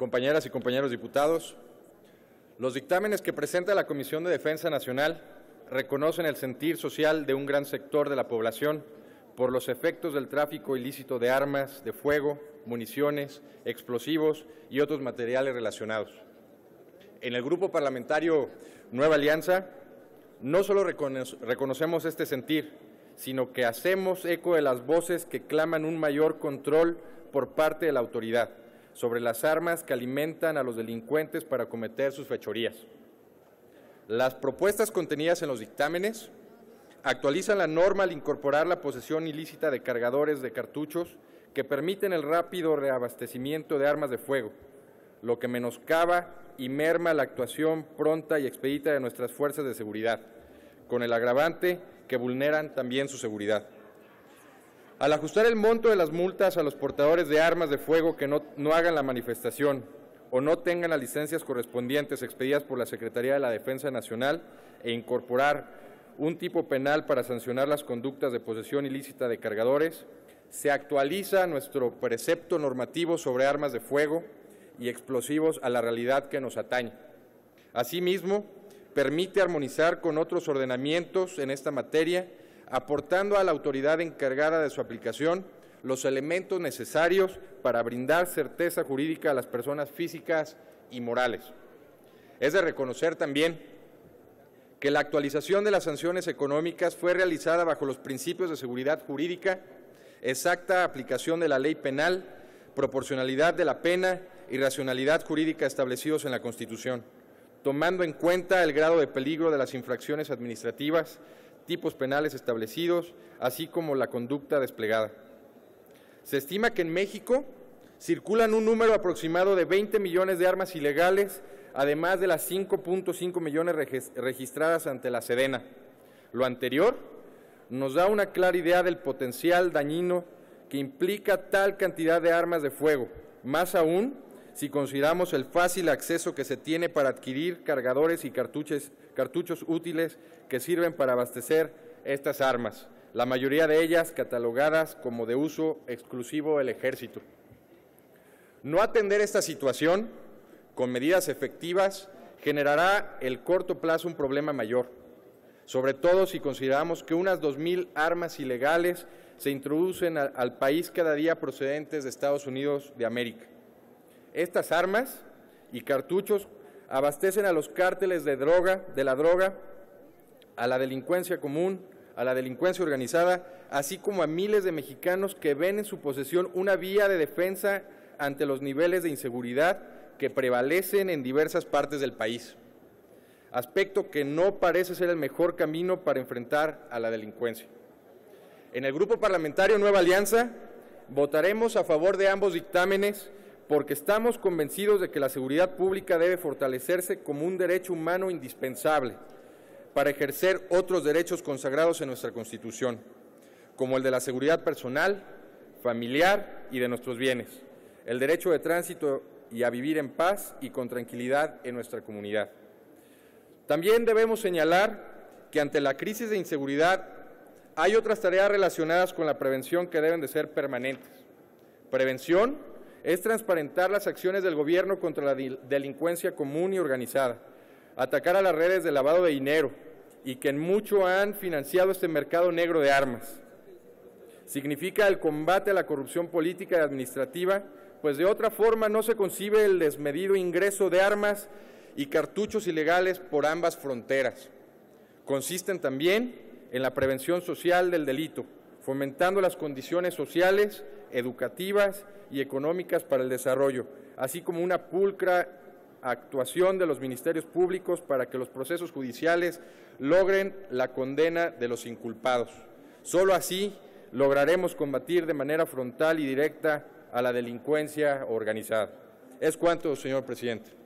compañeras y compañeros diputados, los dictámenes que presenta la Comisión de Defensa Nacional reconocen el sentir social de un gran sector de la población por los efectos del tráfico ilícito de armas de fuego, municiones, explosivos y otros materiales relacionados. En el Grupo Parlamentario Nueva Alianza no solo reconocemos este sentir, sino que hacemos eco de las voces que claman un mayor control por parte de la autoridad sobre las armas que alimentan a los delincuentes para cometer sus fechorías. Las propuestas contenidas en los dictámenes actualizan la norma al incorporar la posesión ilícita de cargadores de cartuchos que permiten el rápido reabastecimiento de armas de fuego, lo que menoscaba y merma la actuación pronta y expedita de nuestras fuerzas de seguridad, con el agravante que vulneran también su seguridad. Al ajustar el monto de las multas a los portadores de armas de fuego que no, no hagan la manifestación o no tengan las licencias correspondientes expedidas por la Secretaría de la Defensa Nacional e incorporar un tipo penal para sancionar las conductas de posesión ilícita de cargadores, se actualiza nuestro precepto normativo sobre armas de fuego y explosivos a la realidad que nos atañe. Asimismo, permite armonizar con otros ordenamientos en esta materia aportando a la autoridad encargada de su aplicación los elementos necesarios para brindar certeza jurídica a las personas físicas y morales. Es de reconocer también que la actualización de las sanciones económicas fue realizada bajo los principios de seguridad jurídica, exacta aplicación de la ley penal, proporcionalidad de la pena y racionalidad jurídica establecidos en la Constitución, tomando en cuenta el grado de peligro de las infracciones administrativas tipos penales establecidos, así como la conducta desplegada. Se estima que en México circulan un número aproximado de 20 millones de armas ilegales, además de las 5.5 millones registradas ante la Sedena. Lo anterior nos da una clara idea del potencial dañino que implica tal cantidad de armas de fuego, más aún si consideramos el fácil acceso que se tiene para adquirir cargadores y cartuchos, útiles que sirven para abastecer estas armas, la mayoría de ellas catalogadas como de uso exclusivo del ejército. No atender esta situación con medidas efectivas generará el corto plazo un problema mayor, sobre todo si consideramos que unas 2.000 armas ilegales se introducen al país cada día procedentes de Estados Unidos de América. Estas armas y cartuchos abastecen a los cárteles de droga, de la droga, a la delincuencia común, a la delincuencia organizada, así como a miles de mexicanos que ven en su posesión una vía de defensa ante los niveles de inseguridad que prevalecen en diversas partes del país. Aspecto que no parece ser el mejor camino para enfrentar a la delincuencia. En el Grupo Parlamentario Nueva Alianza votaremos a favor de ambos dictámenes porque estamos convencidos de que la seguridad pública debe fortalecerse como un derecho humano indispensable para ejercer otros derechos consagrados en nuestra Constitución, como el de la seguridad personal, familiar y de nuestros bienes, el derecho de tránsito y a vivir en paz y con tranquilidad en nuestra comunidad. También debemos señalar que ante la crisis de inseguridad hay otras tareas relacionadas con la prevención que deben de ser permanentes. Prevención es transparentar las acciones del gobierno contra la delincuencia común y organizada, atacar a las redes de lavado de dinero y que en mucho han financiado este mercado negro de armas. Significa el combate a la corrupción política y administrativa, pues de otra forma no se concibe el desmedido ingreso de armas y cartuchos ilegales por ambas fronteras. Consisten también en la prevención social del delito, fomentando las condiciones sociales, educativas y económicas para el desarrollo, así como una pulcra actuación de los ministerios públicos para que los procesos judiciales logren la condena de los inculpados. Solo así lograremos combatir de manera frontal y directa a la delincuencia organizada. Es cuanto, señor presidente.